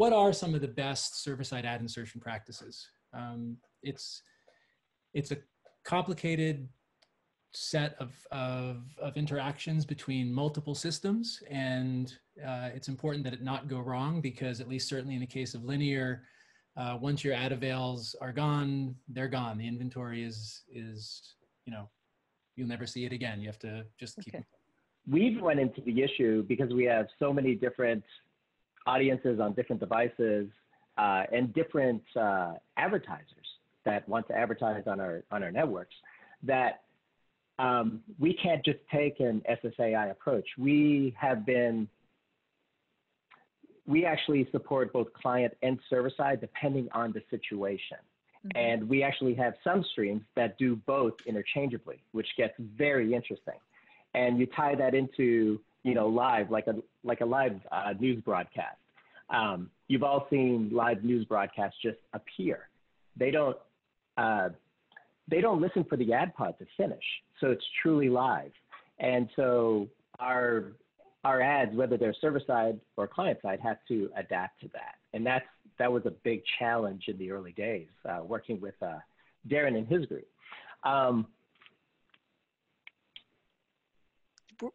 what are some of the best server-side ad insertion practices? Um, it's it's a complicated set of, of, of, interactions between multiple systems and uh, it's important that it not go wrong because at least certainly in the case of linear uh, once your ad avails are gone they're gone the inventory is is you know you'll never see it again you have to just keep okay. we've run into the issue because we have so many different audiences on different devices uh, and different uh, advertisers that want to advertise on our on our networks that um, we can't just take an SSAI approach. We have been we actually support both client and server side depending on the situation. Mm-hmm. And we actually have some streams that do both interchangeably, which gets very interesting. And you tie that into, you know, live, like a, like a live uh, news broadcast. Um, you've all seen live news broadcasts just appear. They don't, uh, they don't listen for the ad pod to finish. So it's truly live. And so our, our ads, whether they're server side or client side, have to adapt to that. And that's, that was a big challenge in the early days, uh, working with uh, Darren and his group. Um,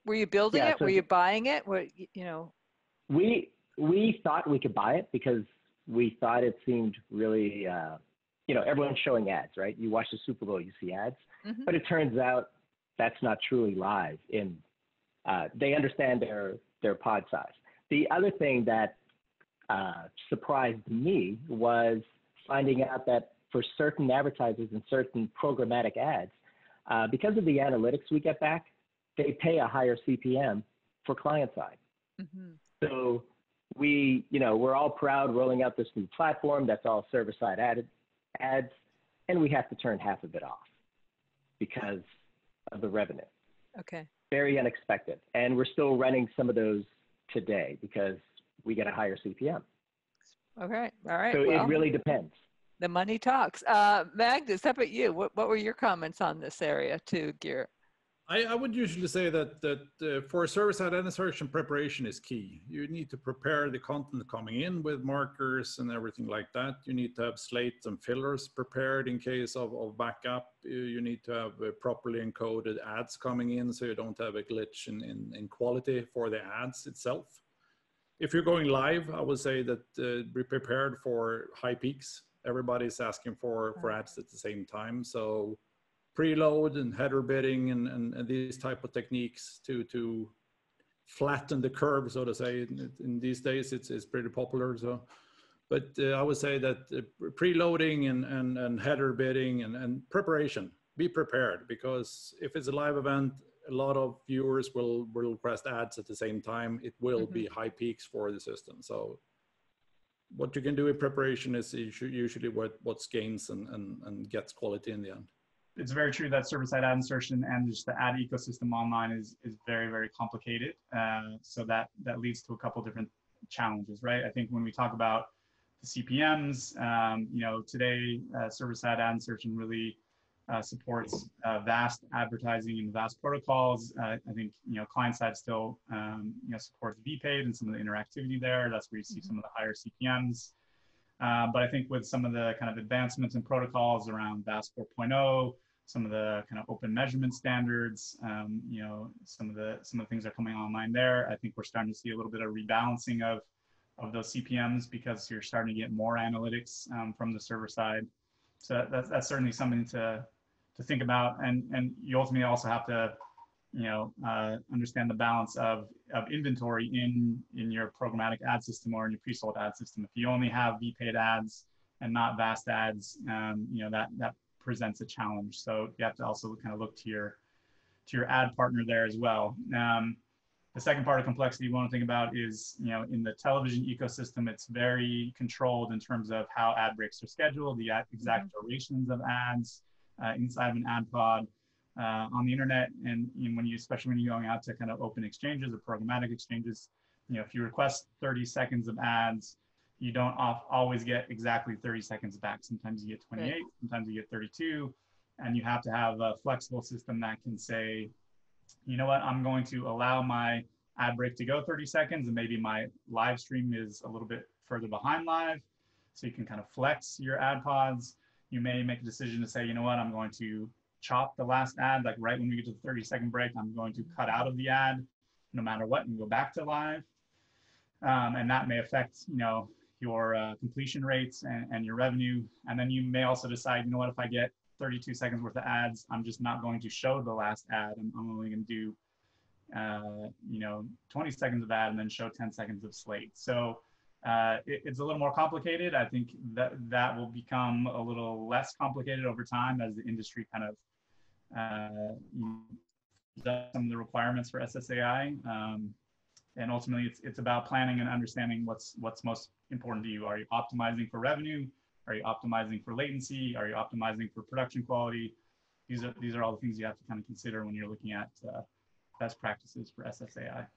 were you building yeah, it? So were you buying it? What you know? We we thought we could buy it because we thought it seemed really, uh, you know, everyone's showing ads, right? You watch the Super Bowl, you see ads, mm-hmm. but it turns out that's not truly live. In uh, they understand their their pod size. The other thing that uh, surprised me was finding out that for certain advertisers and certain programmatic ads, uh, because of the analytics we get back, they pay a higher CPM for client side. Mm-hmm. So we, you know, we're all proud rolling out this new platform that's all server side added ads, and we have to turn half of it off because of the revenue. Okay. Very unexpected. And we're still running some of those today because we get a higher CPM. Okay. All right. So well, it really depends. The money talks. Uh, Magnus, how about you? What, what were your comments on this area too, Geir? I, I, would usually say that that uh, for server-side insertion preparation is key. You need to prepare the content coming in with markers and everything like that. You need to have slates and fillers prepared in case of, of backup. You, you need to have uh, properly encoded ads coming in so you don't have a glitch in, in, in, quality for the ads itself. If you're going live, I would say that uh, be prepared for high peaks. Everybody's asking for, for ads at the same time. So preload and header bidding and, and, and, these type of techniques to to flatten the curve, so to say. In, in these days, it's, it's pretty popular. So, but uh, I would say that uh, preloading and, and, and header bidding and, and preparation, be prepared because if it's a live event, a lot of viewers will, will request ads at the same time. It will mm -hmm. be high peaks for the system. So what you can do in preparation is usually what, what gains and, and, and gets quality in the end it's very true that server-side ad insertion and just the ad ecosystem online is is very very complicated. Uh, so that that leads to a couple different challenges, right? I think when we talk about the CPMS, um, you know, today uh, server-side ad insertion really uh, supports uh, VAST advertising and VAST protocols. Uh, I think you know client side still um, you know supports VPaid and some of the interactivity there. That's where you see some of the higher CPMS. Uh, but I think with some of the kind of advancements in protocols around VAST 4.0, some of the kind of open measurement standards, um, you know, some of the some of the things are coming online there. I think we're starting to see a little bit of rebalancing of of those CPMS because you're starting to get more analytics um, from the server side. So that's that's certainly something to to think about, and and you ultimately also have to, you know, uh, understand the balance of of inventory in in your programmatic ad system or in your pre-sold ad system. If you only have VPaid ads and not VAST ads, um, you know that that presents a challenge. So you have to also kind of look to your to your ad partner there as well. Um, the second part of complexity you want to think about is, you know, in the television ecosystem, it's very controlled in terms of how ad breaks are scheduled, the exact mm-hmm. durations of ads uh, inside of an ad pod. Uh, on the internet, and you know, when you, especially when you're going out to kind of open exchanges or programmatic exchanges, you know, if you request 30 seconds of ads, you don't off, always get exactly 30 seconds back. Sometimes you get 28, right. sometimes you get 32, and you have to have a flexible system that can say, you know what, I'm going to allow my ad break to go 30 seconds, and maybe my live stream is a little bit further behind live. So you can kind of flex your ad pods. You may make a decision to say, you know what, I'm going to chop the last ad, like right when we get to the 30 second break, I'm going to cut out of the ad no matter what and go back to live. Um, and that may affect, you know, your uh, completion rates and, and your revenue. And then you may also decide, you know what, if I get 32 seconds worth of ads, I'm just not going to show the last ad. I'm, I'm only going to do, uh, you know, 20 seconds of ad and then show 10 seconds of slate. So uh, it, it's a little more complicated. I think that that will become a little less complicated over time as the industry kind of uh, some of the requirements for SSAI. Um, and ultimately it's it's about planning and understanding what's what's most important to you. Are you optimizing for revenue? Are you optimizing for latency? Are you optimizing for production quality? These are these are all the things you have to kind of consider when you're looking at uh, best practices for ssai